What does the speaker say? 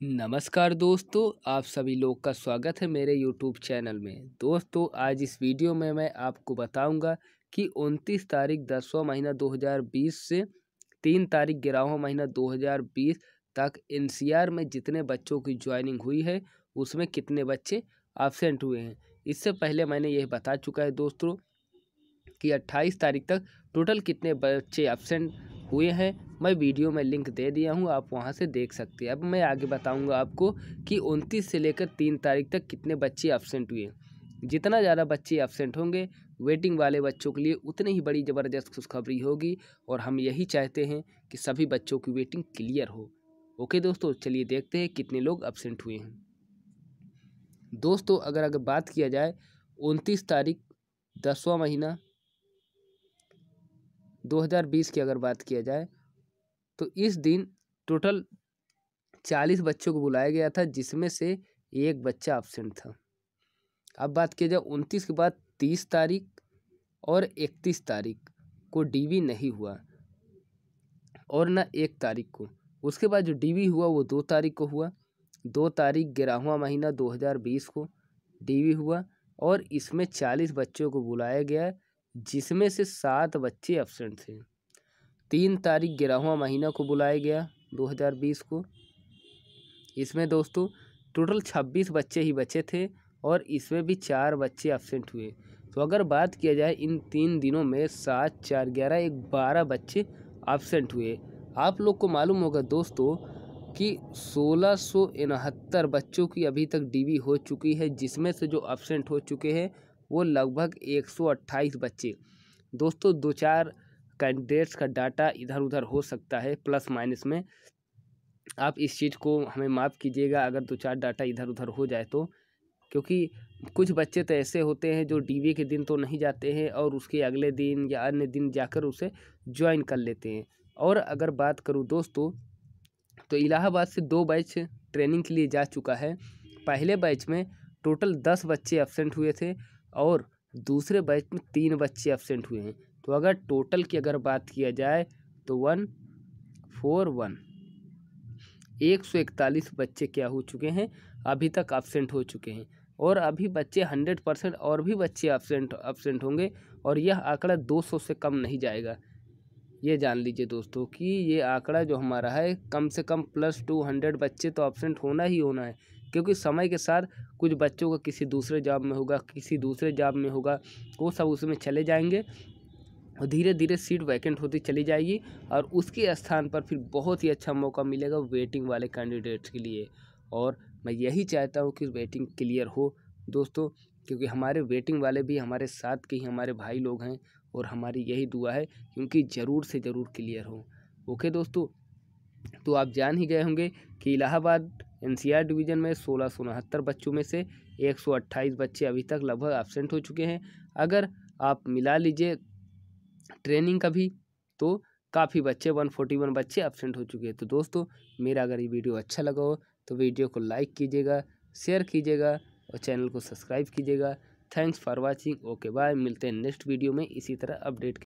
नमस्कार दोस्तों, आप सभी लोग का स्वागत है मेरे यूट्यूब चैनल में। दोस्तों, आज इस वीडियो में मैं आपको बताऊँगा कि 29 तारीख दसवां महीना 2020 से तीन तारीख ग्यारहवा महीना 2020 तक एनसीआर में जितने बच्चों की ज्वाइनिंग हुई है, उसमें कितने बच्चे एबसेंट हुए हैं। इससे पहले मैंने यह बता चुका है दोस्तों कि 28 तारीख तक टोटल कितने बच्चे एबसेंट हुए हैं। मैं वीडियो में लिंक दे दिया हूँ, आप वहाँ से देख सकते हैं। अब मैं आगे बताऊँगा आपको कि उनतीस से लेकर तीन तारीख तक कितने बच्चे एबसेंट हुए जितना ज़्यादा बच्चे एबसेंट होंगे वेटिंग वाले बच्चों के लिए उतनी ही बड़ी ज़बरदस्त खुशखबरी होगी और हम यही चाहते हैं कि सभी बच्चों की वेटिंग क्लियर हो। ओके दोस्तों, चलिए देखते हैं कितने लोग एबसेंट हुए हैं। दोस्तों, अगर अगर बात किया जाए, उनतीस तारीख, दसवां महीना 2020 की अगर बात किया जाए तो इस दिन टोटल चालीस बच्चों को बुलाया गया था, जिसमें से एक बच्चा एबसेंट था। अब बात किया जाए, उनतीस के बाद तीस तारीख और इकतीस तारीख को डीवी नहीं हुआ और न एक तारीख को। उसके बाद जो डीवी हुआ, वो दो तारीख को हुआ। दो तारीख ग्यारहवा महीना 2020 को डीवी हुआ और इसमें चालीस बच्चों को बुलाया गया जिसमें से सात बच्चे एबसेंट थे। तीन तारीख ग्यारहवा महीना को बुलाया गया 2020 को। इसमें दोस्तों टोटल छब्बीस बच्चे ही बचे थे और इसमें भी चार बच्चे एबसेंट हुए। तो अगर बात किया जाए, इन तीन दिनों में सात, चार, ग्यारह, एक, बारह बच्चे एबसेंट हुए। आप लोग को मालूम होगा दोस्तों कि सोलह बच्चों की अभी तक डीवी हो चुकी है, जिसमें से जो एबसेंट हो चुके हैं वो लगभग 128 बच्चे। दोस्तों, दो चार कैंडिडेट्स का डाटा इधर उधर हो सकता है प्लस माइनस में। आप इस चीज़ को हमें माफ़ कीजिएगा, अगर दो चार डाटा इधर उधर हो जाए तो। क्योंकि कुछ बच्चे तो ऐसे होते हैं जो डीवी के दिन तो नहीं जाते हैं और उसके अगले दिन या अन्य दिन जाकर उसे ज्वाइन कर लेते हैं। और अगर बात करूँ दोस्तों तो इलाहाबाद से दो बैच ट्रेनिंग के लिए जा चुका है। पहले बैच में टोटल दस बच्चे एबसेंट हुए थे। और दूसरे बैच में तीन बच्चे एबसेंट हुए हैं। तो अगर टोटल की अगर बात किया जाए तो वन, फोर, वन। एक सौ इकतालीस बच्चे क्या हो चुके हैं? अभी तक एबसेंट हो चुके हैं। और अभी बच्चे हंड्रेड परसेंट और भी बच्चे एबसेंट एबसेंट होंगे और यह आंकड़ा दो सौ से कम नहीं जाएगा। ये जान लीजिए दोस्तों कि ये आंकड़ा जो हमारा है, कम से कम प्लस टू हंड्रेड बच्चे तो एबसेंट होना ही होना है। क्योंकि समय के साथ कुछ बच्चों का किसी दूसरे जॉब में होगा, किसी दूसरे जॉब में होगा, वो सब उसमें चले जाएँगे और धीरे धीरे सीट वैकेंट होती चली जाएगी और उसके स्थान पर फिर बहुत ही अच्छा मौका मिलेगा वेटिंग वाले कैंडिडेट्स के लिए। और मैं यही चाहता हूँ कि वेटिंग क्लियर हो दोस्तों, क्योंकि हमारे वेटिंग वाले भी हमारे साथ के ही हमारे भाई लोग हैं और हमारी यही दुआ है क्योंकि ज़रूर से ज़रूर क्लियर हो। ओके दोस्तों तो आप जान ही गए होंगे कि इलाहाबाद एनसीआर डिवीज़न में सोलह सौ उनहत्तर बच्चों में से एक सौ अट्ठाईस बच्चे अभी तक लगभग एबसेंट हो चुके हैं। अगर आप मिला लीजिए ट्रेनिंग का भी तो काफ़ी बच्चे वन फोर्टी वन बच्चे एबसेंट हो चुके हैं। तो दोस्तों, मेरा अगर ये वीडियो अच्छा लगा हो तो वीडियो को लाइक कीजिएगा, शेयर कीजिएगा और चैनल को सब्सक्राइब कीजिएगा। Thanks for watching okay bye मिलते हैं नेक्स्ट वीडियो में. इसी तरह अपडेट